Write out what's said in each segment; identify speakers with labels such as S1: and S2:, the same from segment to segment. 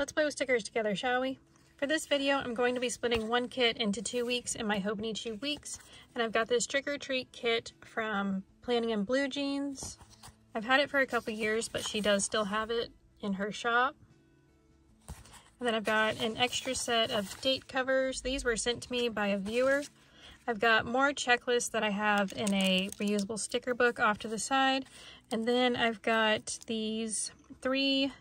S1: let's play with stickers together, shall we? For this video, I'm going to be splitting one kit into two weeks in my Hobonichi Two Weeks, and I've got this Trick or Treat kit from Planning in Blue Jeans. I've had it for a couple years, but she does still have it in her shop. And then I've got an extra set of date covers. These were sent to me by a viewer. I've got more checklists that I have in a reusable sticker book off to the side. And then I've got these three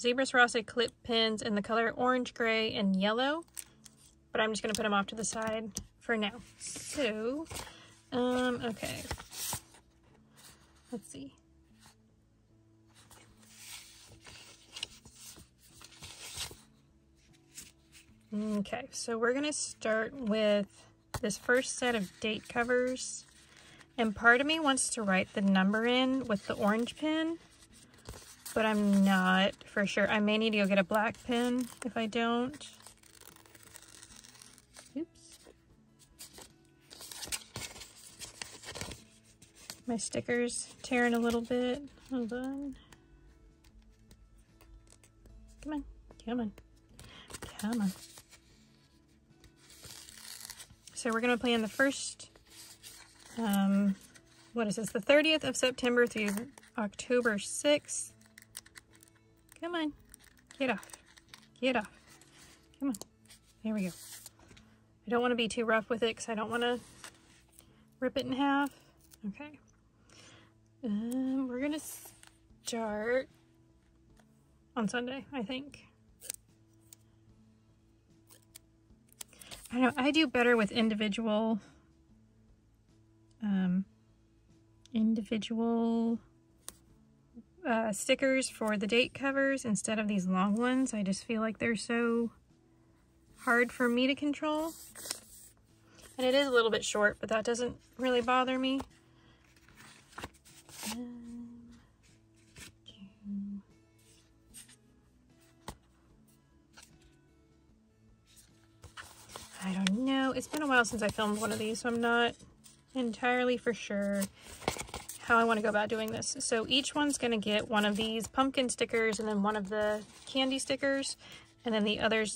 S1: Zebra Sarasa clip pins in the color orange, gray, and yellow. But I'm just going to put them off to the side for now. So, um, okay. Let's see. Okay, so we're going to start with this first set of date covers. And part of me wants to write the number in with the orange pen, but I'm not for sure. I may need to go get a black pen if I don't. Oops. My sticker's tearing a little bit. Hold on. Come on, come on, come on. So we're going to plan the first, um, what is this, the 30th of September through October 6th. Come on, get off, get off. Come on, there we go. I don't want to be too rough with it because I don't want to rip it in half. Okay. Um, we're going to start on Sunday, I think. I know I do better with individual um, individual uh, stickers for the date covers instead of these long ones. I just feel like they're so hard for me to control. And it is a little bit short, but that doesn't really bother me. Um, I don't know. It's been a while since I filmed one of these, so I'm not entirely for sure how I want to go about doing this. So each one's going to get one of these pumpkin stickers and then one of the candy stickers. And then the other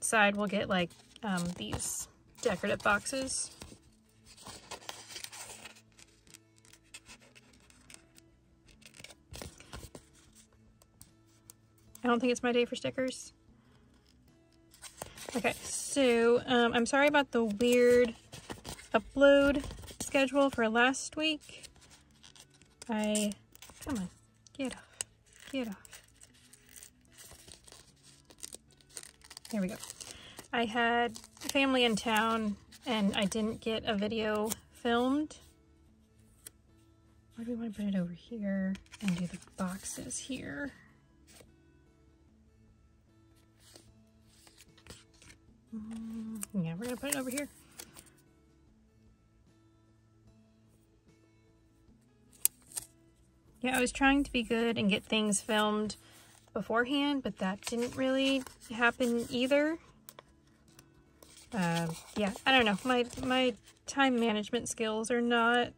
S1: side will get like um, these decorative boxes. I don't think it's my day for stickers. Okay, so um, I'm sorry about the weird upload schedule for last week. I, come on, get off, get off. There we go. I had family in town and I didn't get a video filmed. Why do we want to put it over here and do the boxes here? Mm, yeah, we're gonna put it over here. Yeah, I was trying to be good and get things filmed beforehand, but that didn't really happen either. Uh, yeah, I don't know. My, my time management skills are not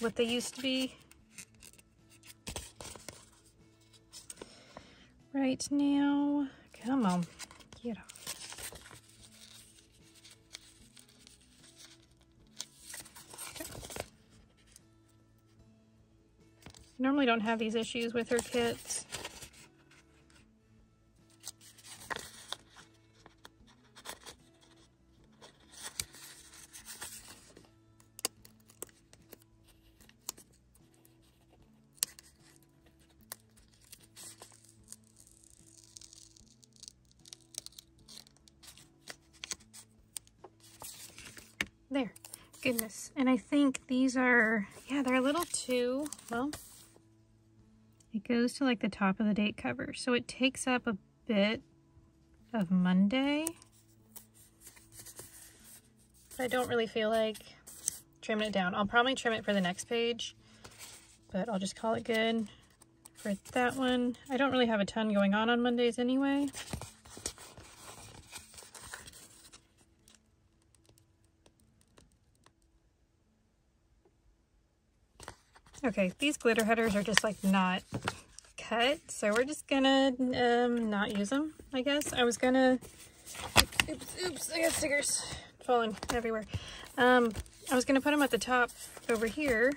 S1: what they used to be. Right now, come on, normally don't have these issues with her kits. There, goodness. And I think these are, yeah, they're a little too, well, it goes to like the top of the date cover. So it takes up a bit of Monday. But I don't really feel like trimming it down. I'll probably trim it for the next page, but I'll just call it good for that one. I don't really have a ton going on on Mondays anyway. Okay, these glitter headers are just like not cut, so we're just gonna um, not use them, I guess. I was gonna, oops, oops, I got stickers falling everywhere. Um, I was gonna put them at the top over here,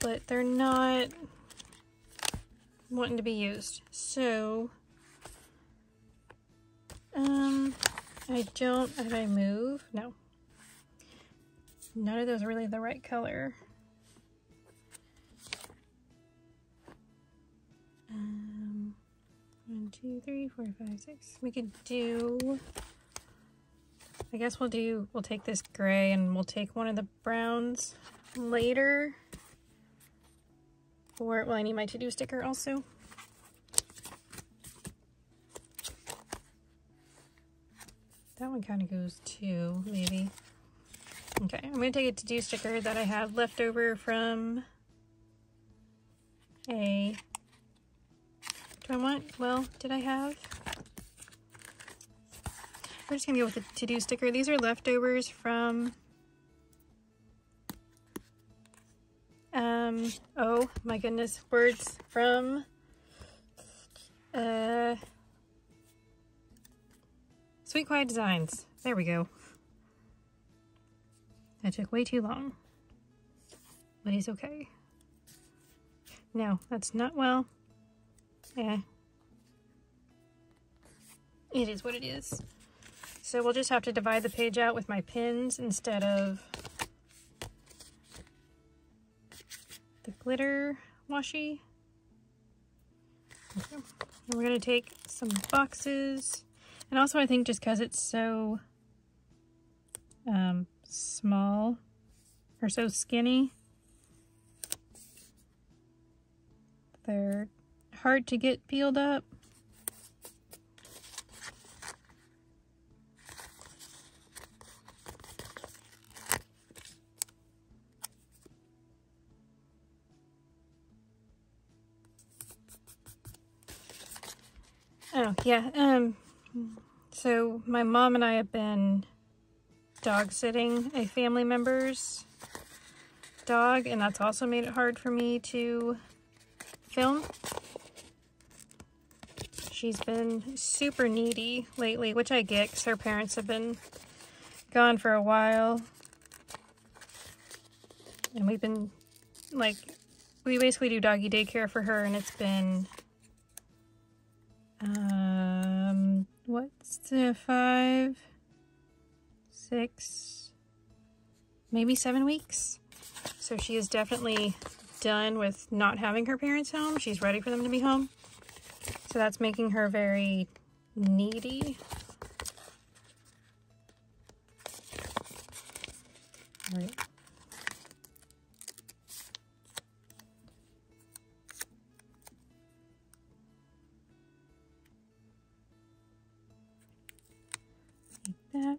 S1: but they're not wanting to be used. So, um, I don't, did I move? No. None of those are really the right color. Two, three, four, five, six. We could do, I guess we'll do, we'll take this gray and we'll take one of the browns later. Or, well, I need my to-do sticker also. That one kind of goes too, maybe. Okay, I'm going to take a to-do sticker that I have left over from a... Do I want... Well, did I have... We're just to go with the to-do sticker. These are leftovers from... Um, oh my goodness, words from... Uh... Sweet Kawaii Designs. There we go. That took way too long. But he's okay. No, that's not well. Yeah. It is what it is. So we'll just have to divide the page out with my pins instead of the glitter washi. And we're going to take some boxes and also I think just because it's so um, small or so skinny, they're hard to get peeled up. Oh, yeah, um, so my mom and I have been dog sitting a family member's dog and that's also made it hard for me to film. She's been super needy lately, which I get because her parents have been gone for a while. And we've been, like, we basically do doggy daycare for her and it's been, um, what's the five, six, maybe seven weeks. So she is definitely done with not having her parents home. She's ready for them to be home. So that's making her very needy. All right. that.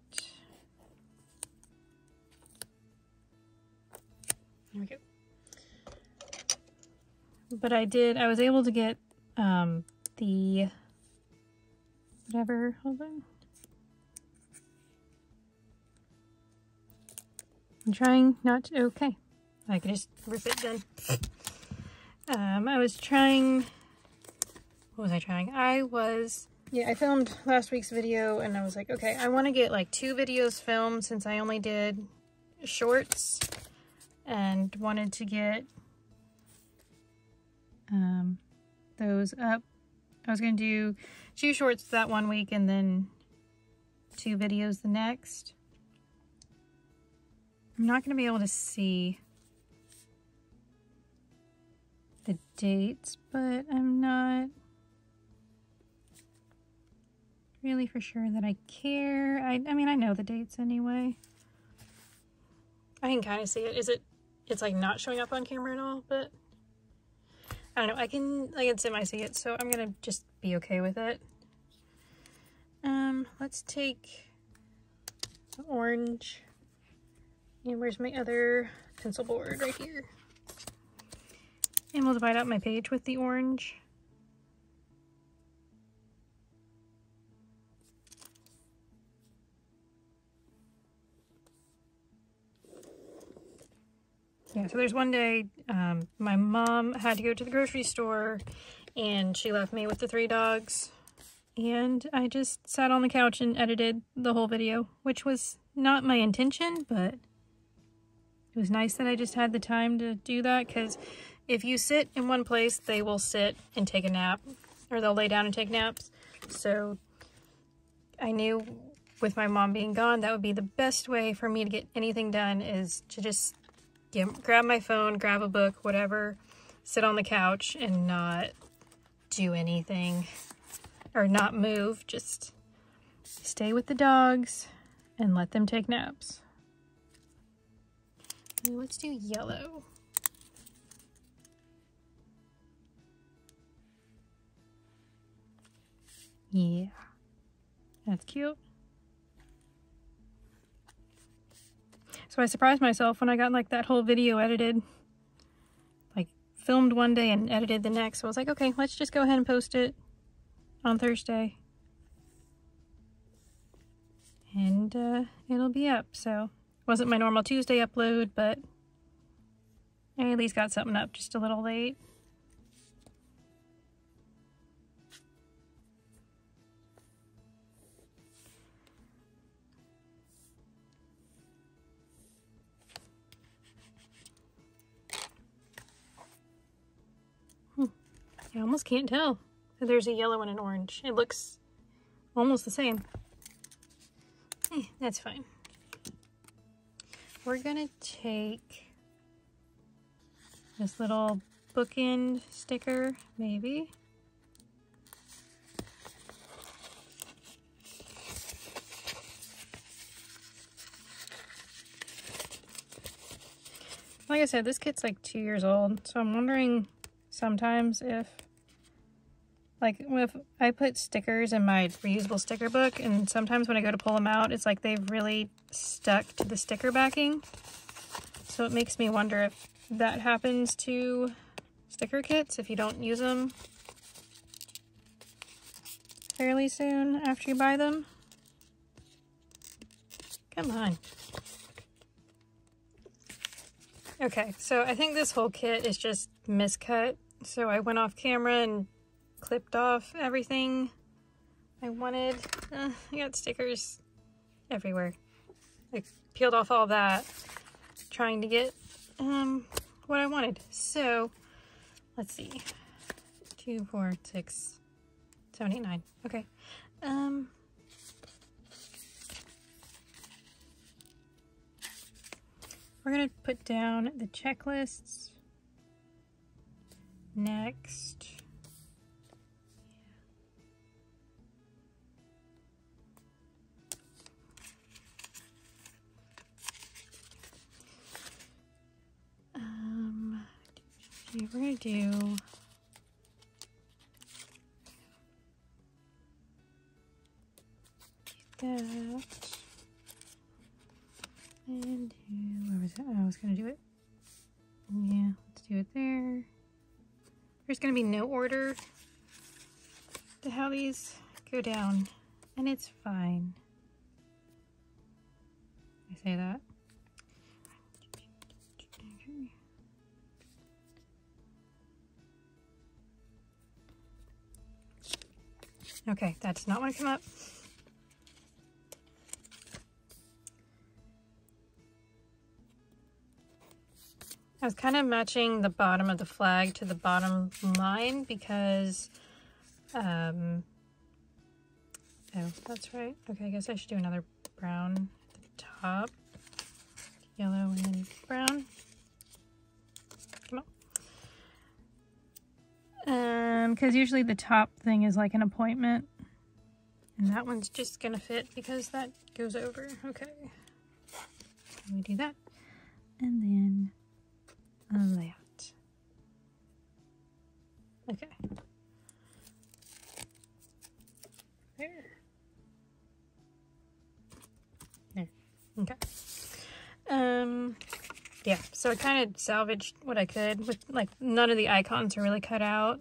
S1: There we go. But I did, I was able to get um, the, whatever, hold on. I'm trying not to, okay. I can just rip it then. Um, I was trying, what was I trying? I was yeah, I filmed last week's video and I was like, okay, I want to get like two videos filmed since I only did shorts and wanted to get um, those up. I was going to do two shorts that one week and then two videos the next. I'm not going to be able to see the dates, but I'm not really for sure that I care. I, I mean, I know the dates anyway. I can kind of see it. Is it, it's like not showing up on camera at all, but I don't know. I can, I can semi-see it, so I'm to just be okay with it. Um, let's take orange. And where's my other pencil board? Right here. And we'll divide out my page with the orange. Yeah, so there's one day um, my mom had to go to the grocery store and she left me with the three dogs. And I just sat on the couch and edited the whole video, which was not my intention, but it was nice that I just had the time to do that. Because if you sit in one place, they will sit and take a nap or they'll lay down and take naps. So I knew with my mom being gone, that would be the best way for me to get anything done is to just get, grab my phone, grab a book, whatever, sit on the couch and not do anything or not move. Just stay with the dogs and let them take naps. Let's do yellow. Yeah, that's cute. So I surprised myself when I got like that whole video edited. Like filmed one day and edited the next. So I was like, okay, let's just go ahead and post it on Thursday. And uh, it'll be up. So wasn't my normal Tuesday upload, but I at least got something up just a little late. I almost can't tell. There's a yellow and an orange. It looks almost the same. Eh, that's fine. We're gonna take this little bookend sticker, maybe. Like I said, this kit's like two years old, so I'm wondering sometimes if like if I put stickers in my reusable sticker book and sometimes when I go to pull them out it's like they've really stuck to the sticker backing. So it makes me wonder if that happens to sticker kits if you don't use them fairly soon after you buy them. Come on. Okay so I think this whole kit is just miscut so I went off camera and clipped off everything I wanted. Uh, I got stickers everywhere. I peeled off all that trying to get um, what I wanted. So, let's see. Two, four, six, seven, eight, nine. Okay. Um, we're going to put down the checklists next. Um, okay, we're gonna do that and do where was it? I was gonna do it. Yeah, let's do it there. There's gonna be no order to how these go down, and it's fine. I say that. Okay, that does not want to come up. I was kind of matching the bottom of the flag to the bottom line because, um, oh, that's right. Okay, I guess I should do another brown at the top, yellow and then brown. Um, because usually the top thing is like an appointment. And that one's just gonna fit because that goes over. Okay. We do that. And then a that. Okay. There. There. Okay. Um yeah, so I kind of salvaged what I could with like none of the icons are really cut out.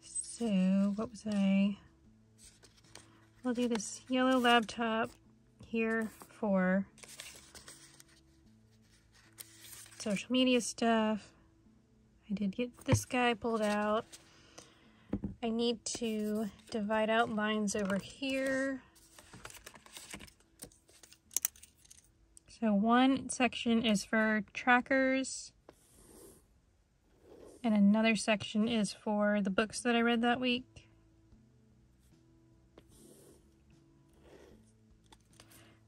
S1: So what was I? I'll do this yellow laptop here for social media stuff. I did get this guy pulled out. I need to divide out lines over here. So one section is for trackers and another section is for the books that I read that week.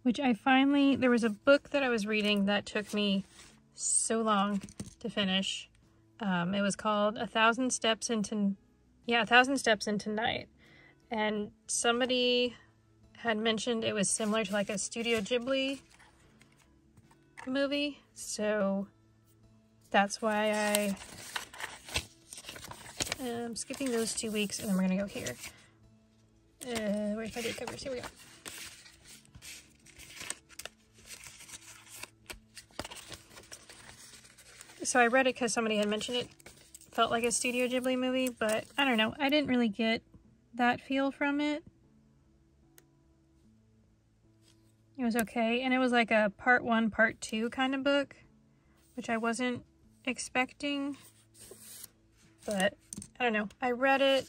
S1: Which I finally, there was a book that I was reading that took me so long to finish. Um, it was called A Thousand Steps into, yeah, A Thousand Steps into Night. And somebody had mentioned it was similar to like a Studio Ghibli movie. So that's why I am skipping those two weeks and then we're gonna go here. Uh, where's my date covers? Here we go. So I read it because somebody had mentioned it felt like a Studio Ghibli movie, but I don't know. I didn't really get that feel from it. It was okay. And it was like a part one, part two kind of book, which I wasn't expecting. But I don't know. I read it.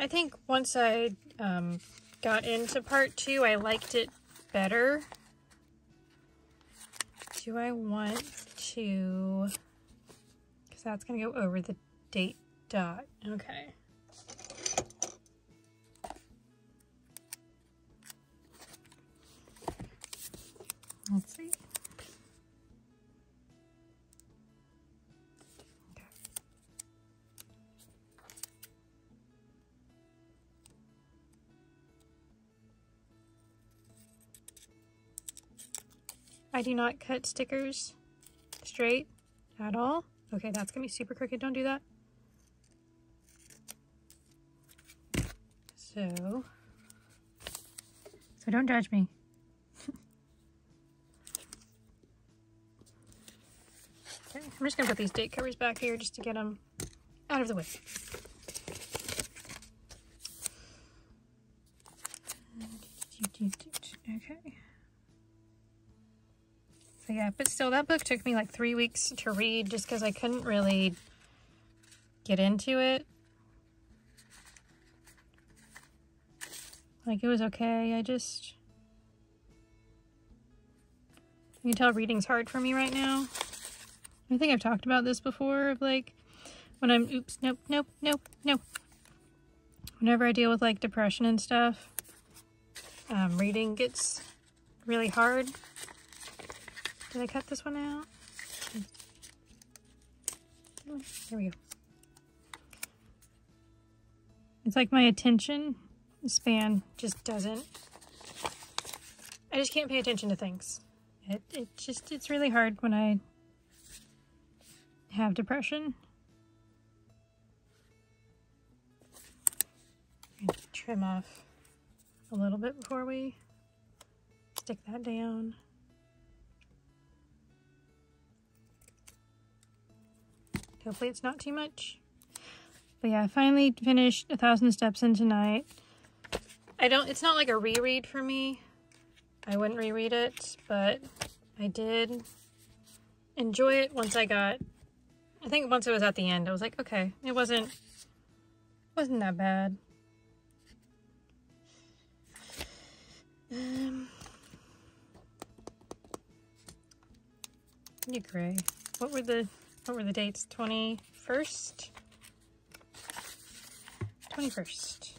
S1: I think once I um, got into part two, I liked it better. Do I want to, because that's going to go over the date dot. Okay. Let's see. Okay. I do not cut stickers straight at all. Okay, that's gonna be super crooked. Don't do that. So, so don't judge me. okay, I'm just gonna put these date covers back here just to get them out of the way. Okay. Yeah, but still that book took me like three weeks to read just because I couldn't really get into it. Like it was okay, I just... You can tell reading's hard for me right now. I think I've talked about this before, of like, when I'm, oops, nope, nope, nope, nope. Whenever I deal with like depression and stuff, um, reading gets really hard. Did I cut this one out? There we go. It's like my attention span just doesn't, I just can't pay attention to things. It, it just, it's really hard when I have depression. Trim off a little bit before we stick that down. Hopefully it's not too much. But yeah, I finally finished A Thousand Steps into Night. I don't, it's not like a reread for me. I wouldn't reread it, but I did enjoy it once I got, I think once it was at the end, I was like, okay, it wasn't, wasn't that bad. Um, you gray. What were the what were the dates? 21st? 21st.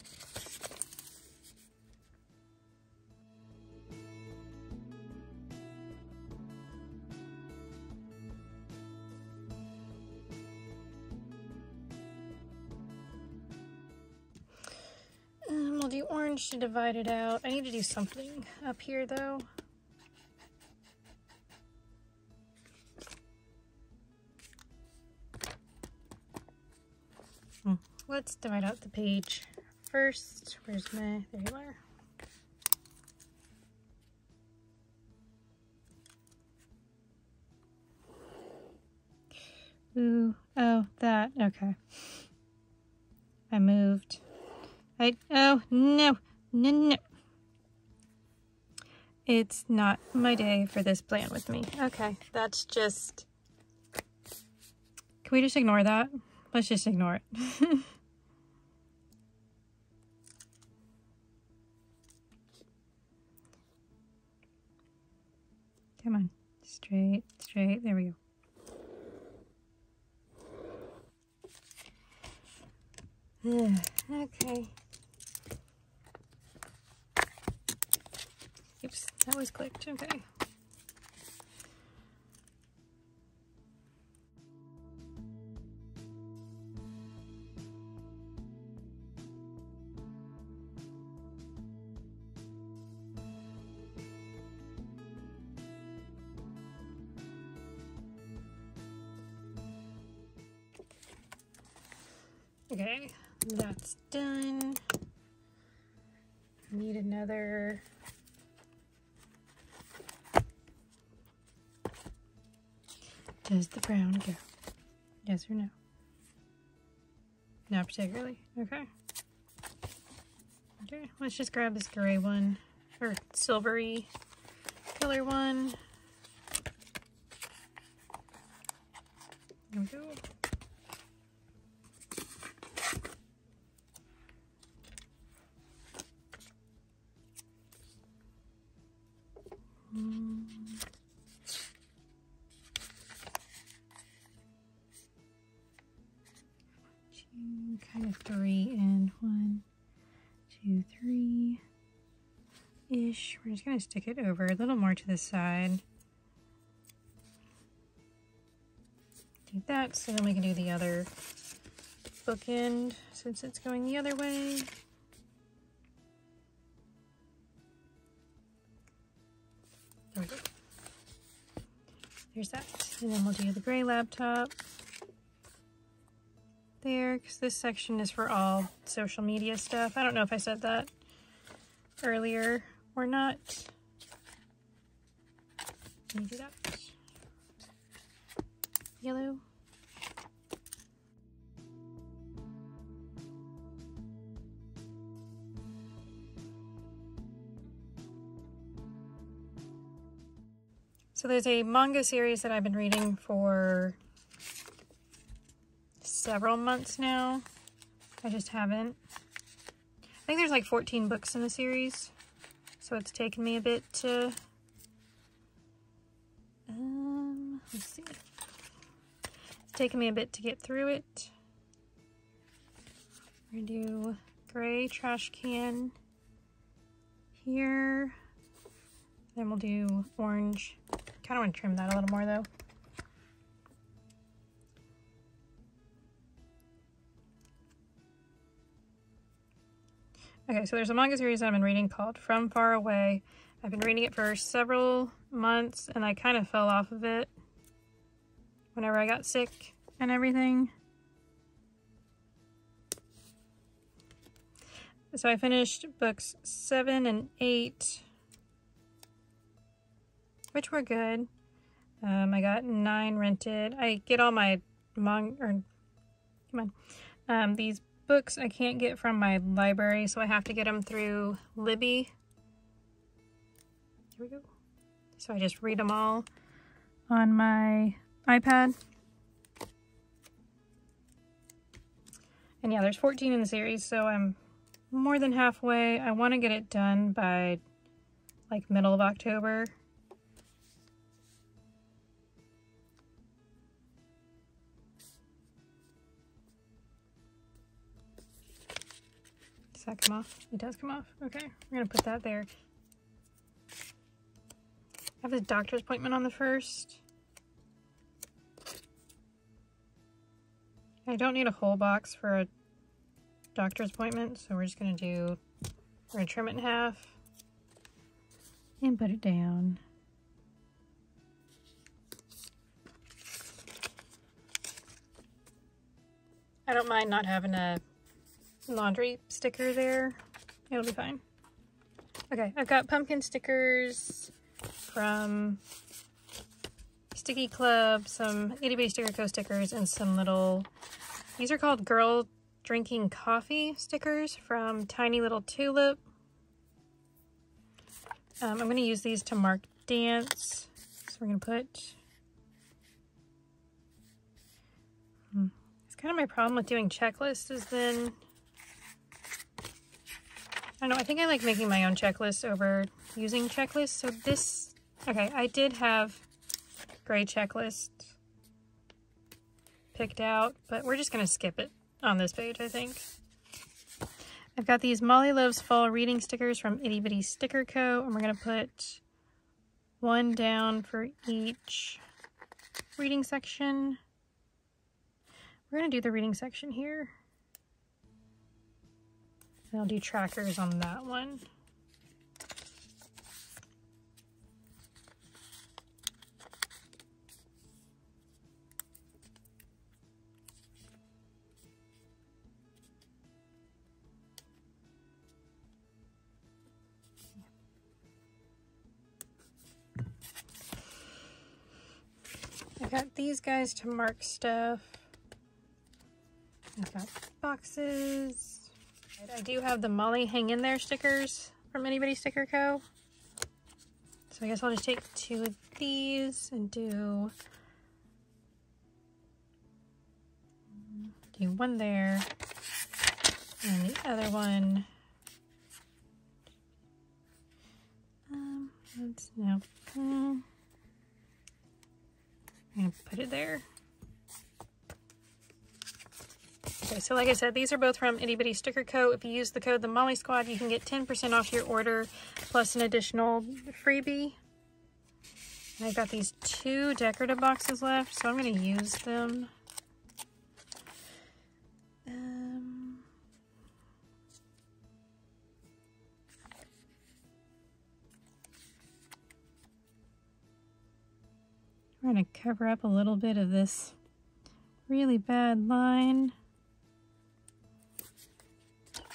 S1: Um, we'll do orange to divide it out. I need to do something up here though. Let's divide out the page first. Where's my, there you are. Ooh, oh, that, okay. I moved. I, oh, no, no, no. It's not my day for this plan with me. Okay, that's just... Can we just ignore that? Let's just ignore it. Come on. Straight, straight. There we go. okay. Oops, that was clicked. Okay. Yes or no? Not particularly. Okay. Okay, let's just grab this gray one, or silvery color one. We're just gonna stick it over a little more to the side. Do that so then we can do the other bookend since it's going the other way. There we go. There's that. And then we'll do the gray laptop there because this section is for all social media stuff. I don't know if I said that earlier or not. Do that. Yellow. So there's a manga series that I've been reading for several months now. I just haven't. I think there's like 14 books in the series, so it's taken me a bit to... Um, let's see. It's taken me a bit to get through it. We're gonna do gray trash can here. Then we'll do orange. Kind of want to trim that a little more though. Okay, so there's a manga series I've been reading called From Far Away. I've been reading it for several months and I kind of fell off of it whenever I got sick and everything. So I finished books seven and eight, which were good. Um, I got nine rented. I get all my manga, or come on, um, these books I can't get from my library, so I have to get them through Libby. Here we go. So I just read them all on my iPad. And yeah, there's 14 in the series, so I'm more than halfway. I want to get it done by like middle of October. That come off? It does come off. Okay, we're gonna put that there. I have a doctor's appointment on the first. I don't need a whole box for a doctor's appointment, so we're just gonna do, we're gonna trim it in half and put it down. I don't mind not having a laundry sticker there. It'll be fine. Okay, I've got pumpkin stickers from Stickii Club, some Itty Bitty Sticker Co stickers, and some little, these are called Girl Drinking Coffee stickers from Tiny Little Tulip. Um, I'm going to use these to mark dance. So we're going to put... Hmm. It's kind of my problem with doing checklists is then... I don't know, I think I like making my own checklists over using checklists. So this, okay, I did have gray checklist picked out, but we're just going to skip it on this page, I think. I've got these Mauly Loves Fall reading stickers from Itty Bitty Sticker Co. And we're going to put one down for each reading section. We're going to do the reading section here. I'll do trackers on that one. I got these guys to mark stuff. I've got boxes. I do have the Mauly Hang In There stickers from Itty Bitty Sticker Co. So I guess I'll just take two of these and do do one there and the other one um let's no um, I'm gonna put it there. Okay, so like I said, these are both from Itty Bitty Sticker Co. If you use the code The Mauly Squad, you can get 10% off your order plus an additional freebie. And I've got these two decorative boxes left, so I'm going to use them. Um, we're going to cover up a little bit of this really bad line.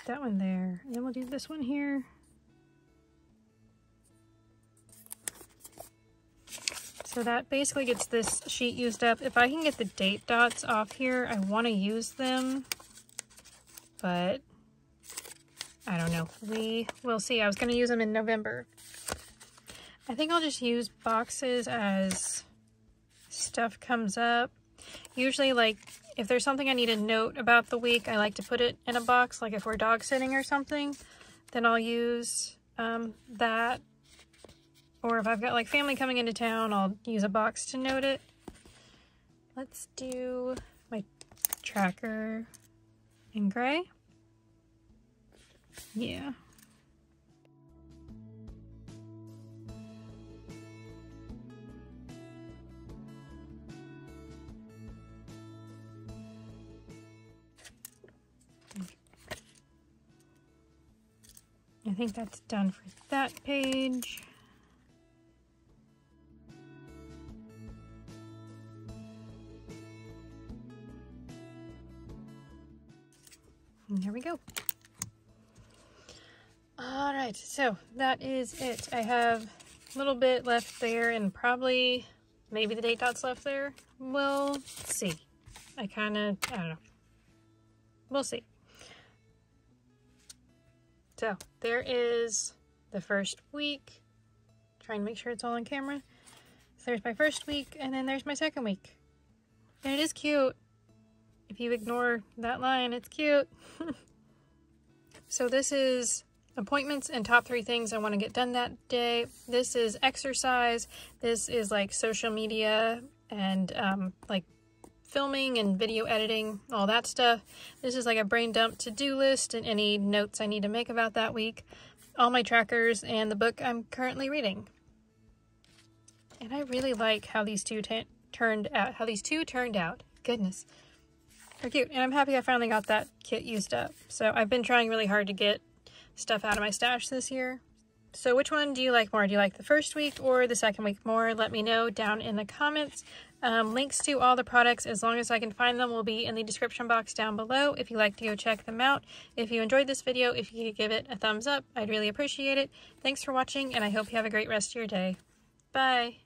S1: That one there. And then we'll do this one here. So that basically gets this sheet used up. If I can get the date dots off here, I want to use them. But I don't know. We will see. I was going to use them in November. I think I'll just use boxes as stuff comes up. Usually like if there's something I need to note about the week, I like to put it in a box. Like if we're dog sitting or something, then I'll use um, that. Or if I've got like family coming into town, I'll use a box to note it. Let's do my tracker in gray. Yeah. Think that's done for that page. And there we go. All right, so that is it. I have a little bit left there and probably maybe the date dots left there. We'll see. I kind of, I don't know. We'll see. So there is the first week. Trying to make sure it's all on camera. So there's my first week and then there's my second week. And it is cute. If you ignore that line, it's cute. so this is appointments and top three things I want to get done that day. This is exercise. This is like social media and um, like filming and video editing, all that stuff. This is like a brain dump to-do list and any notes I need to make about that week, all my trackers, and the book I'm currently reading. And I really like how these two turned out, how these two turned out. Goodness. They're cute. And I'm happy I finally got that kit used up. So I've been trying really hard to get stuff out of my stash this year. So which one do you like more? Do you like the first week or the second week more? Let me know down in the comments. Um, links to all the products, as long as I can find them, will be in the description box down below if you'd like to go check them out. If you enjoyed this video, if you could give it a thumbs up, I'd really appreciate it. Thanks for watching, and I hope you have a great rest of your day. Bye!